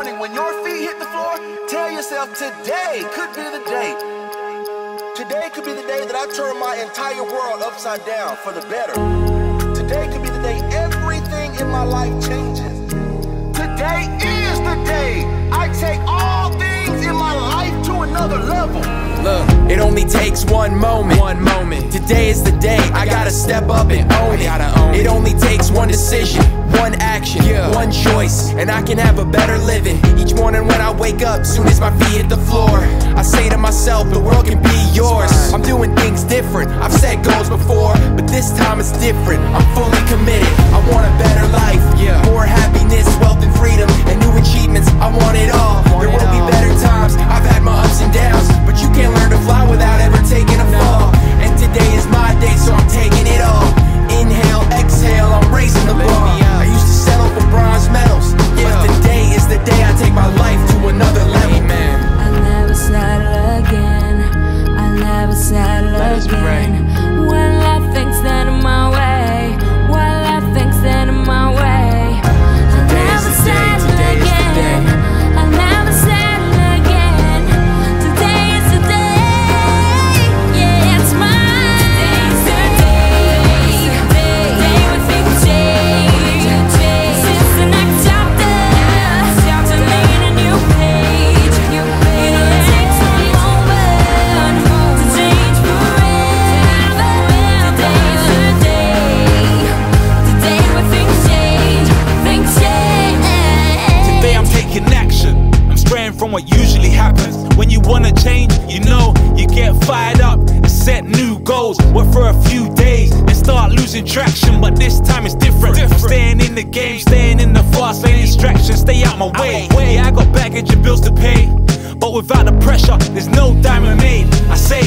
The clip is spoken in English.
morning, when your feet hit the floor, tell yourself today could be the day. Today could be the day that I turn my entire world upside down for the better. Today could be the day everything in my life changes. It only takes one moment. One moment. Today is the day I gotta step up and own it. Own it. only takes one decision, one action, yeah. one choice, and I can have a better living. Each morning when I wake up, soon as my feet hit the floor, I say to myself, the world can be yours. I'm doing things different. I've set goals before, but this time it's different. I'm again. From what usually happens. When you wanna change, you know, you get fired up and set new goals. Work for a few days and start losing traction. But this time it's different. I'm staying in the game, staying in the fast lane distractions. Stay out my way. Yeah, I got baggage and bills to pay. But without the pressure, there's no diamond made. I say